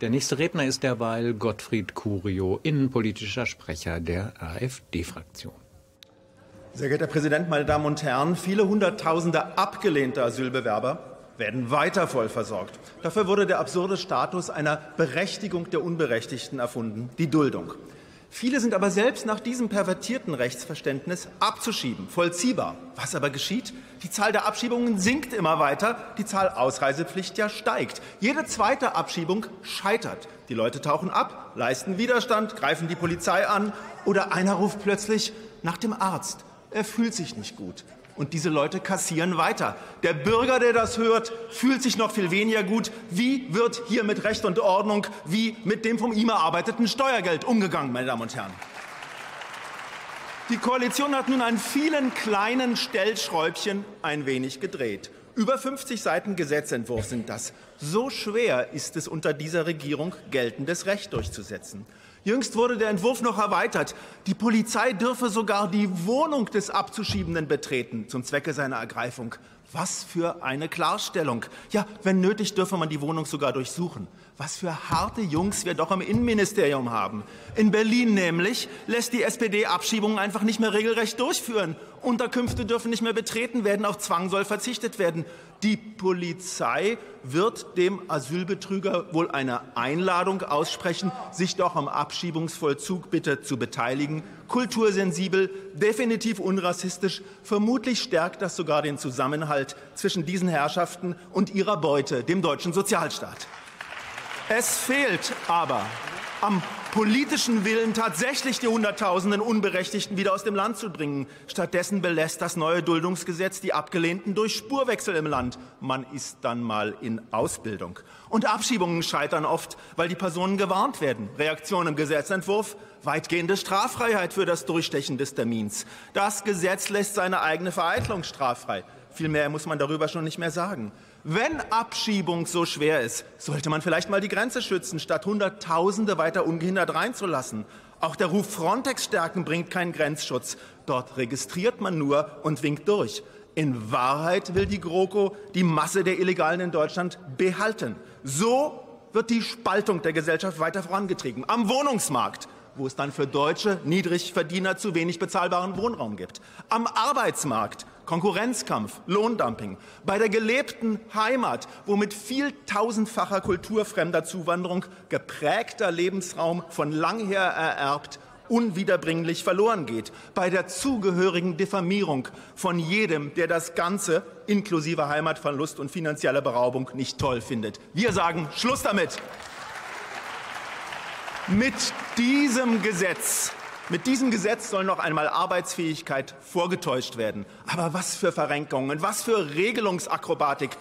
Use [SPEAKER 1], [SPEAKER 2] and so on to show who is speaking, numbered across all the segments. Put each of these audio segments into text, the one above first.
[SPEAKER 1] Der nächste Redner ist derweil Gottfried Curio, innenpolitischer Sprecher der AfD-Fraktion.
[SPEAKER 2] Sehr geehrter Herr Präsident, meine Damen und Herren, viele Hunderttausende abgelehnter Asylbewerber werden weiter voll versorgt. Dafür wurde der absurde Status einer Berechtigung der Unberechtigten erfunden, die Duldung. Viele sind aber selbst nach diesem pervertierten Rechtsverständnis abzuschieben, vollziehbar. Was aber geschieht? Die Zahl der Abschiebungen sinkt immer weiter, die Zahl Ausreisepflichtiger steigt. Jede zweite Abschiebung scheitert. Die Leute tauchen ab, leisten Widerstand, greifen die Polizei an oder einer ruft plötzlich nach dem Arzt. Er fühlt sich nicht gut und diese Leute kassieren weiter. Der Bürger, der das hört, fühlt sich noch viel weniger gut. Wie wird hier mit Recht und Ordnung, wie mit dem vom ihm erarbeiteten Steuergeld umgegangen, meine Damen und Herren? Die Koalition hat nun an vielen kleinen Stellschräubchen ein wenig gedreht. Über 50 Seiten Gesetzentwurf sind das. So schwer ist es unter dieser Regierung, geltendes Recht durchzusetzen. Jüngst wurde der Entwurf noch erweitert. Die Polizei dürfe sogar die Wohnung des Abzuschiebenden betreten zum Zwecke seiner Ergreifung. Was für eine Klarstellung. Ja, wenn nötig, dürfe man die Wohnung sogar durchsuchen. Was für harte Jungs wir doch im Innenministerium haben. In Berlin nämlich lässt die SPD Abschiebungen einfach nicht mehr regelrecht durchführen. Unterkünfte dürfen nicht mehr betreten werden, auf Zwang soll verzichtet werden. Die Polizei wird dem Asylbetrüger wohl eine Einladung aussprechen, sich doch am Abschiebungsvollzug bitte zu beteiligen. Kultursensibel, definitiv unrassistisch, vermutlich stärkt das sogar den Zusammenhalt zwischen diesen Herrschaften und ihrer Beute, dem deutschen Sozialstaat. Es fehlt aber am politischen Willen, tatsächlich die Hunderttausenden Unberechtigten wieder aus dem Land zu bringen. Stattdessen belässt das neue Duldungsgesetz die Abgelehnten durch Spurwechsel im Land. Man ist dann mal in Ausbildung. Und Abschiebungen scheitern oft, weil die Personen gewarnt werden. Reaktion im Gesetzentwurf, weitgehende Straffreiheit für das Durchstechen des Termins. Das Gesetz lässt seine eigene Vereitlung straffrei. Viel mehr muss man darüber schon nicht mehr sagen. Wenn Abschiebung so schwer ist, sollte man vielleicht mal die Grenze schützen, statt Hunderttausende weiter ungehindert reinzulassen. Auch der Ruf Frontex stärken bringt keinen Grenzschutz. Dort registriert man nur und winkt durch. In Wahrheit will die GroKo die Masse der Illegalen in Deutschland behalten. So wird die Spaltung der Gesellschaft weiter vorangetrieben. Am Wohnungsmarkt wo es dann für deutsche Niedrigverdiener zu wenig bezahlbaren Wohnraum gibt. Am Arbeitsmarkt Konkurrenzkampf, Lohndumping. Bei der gelebten Heimat, wo mit viel tausendfacher kulturfremder Zuwanderung geprägter Lebensraum von lang her ererbt unwiederbringlich verloren geht. Bei der zugehörigen Diffamierung von jedem, der das Ganze inklusive Heimatverlust und finanzielle Beraubung nicht toll findet. Wir sagen Schluss damit. Mit diesem Gesetz mit diesem Gesetz soll noch einmal Arbeitsfähigkeit vorgetäuscht werden. Aber was für Verrenkungen, was für Regelungsakrobatik,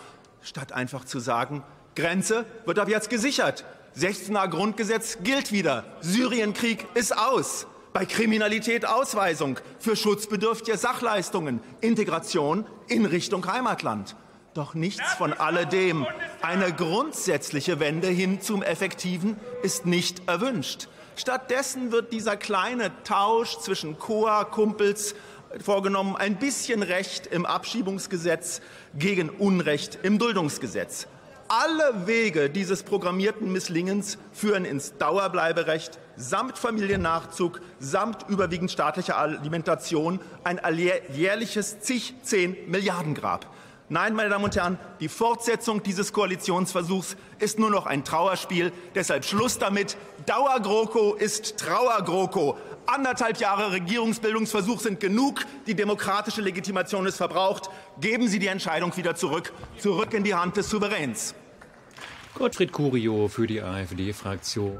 [SPEAKER 2] statt einfach zu sagen, Grenze wird ab jetzt gesichert. 16er Grundgesetz gilt wieder. Syrienkrieg ist aus. Bei Kriminalität Ausweisung, für schutzbedürftige Sachleistungen, Integration in Richtung Heimatland. Doch nichts von alledem. Eine grundsätzliche Wende hin zum Effektiven ist nicht erwünscht. Stattdessen wird dieser kleine Tausch zwischen Coa-Kumpels vorgenommen, ein bisschen Recht im Abschiebungsgesetz gegen Unrecht im Duldungsgesetz. Alle Wege dieses programmierten Misslingens führen ins Dauerbleiberecht samt Familiennachzug, samt überwiegend staatlicher Alimentation ein jährliches zig, zehn Milliarden Grab. Nein, meine Damen und Herren, die Fortsetzung dieses Koalitionsversuchs ist nur noch ein Trauerspiel. Deshalb Schluss damit. Dauer-GroKo ist Trauer-GroKo. Anderthalb Jahre Regierungsbildungsversuch sind genug. Die demokratische Legitimation ist verbraucht. Geben Sie die Entscheidung wieder zurück. Zurück in die Hand des Souveräns.
[SPEAKER 1] Gottfried Curio für die AfD-Fraktion.